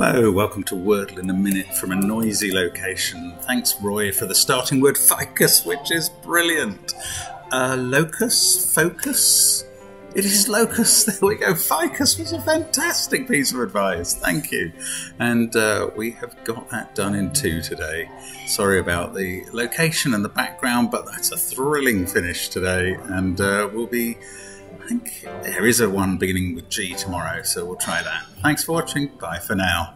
Hello, welcome to Wordle in a Minute from a noisy location. Thanks, Roy, for the starting word ficus, which is brilliant. Uh, locus? Focus? It is locus. There we go. Ficus was a fantastic piece of advice. Thank you. And uh, we have got that done in two today. Sorry about the location and the background, but that's a thrilling finish today. And uh, we'll be, I think there is a one beginning with G tomorrow, so we'll try that. Thanks for watching. Bye for now.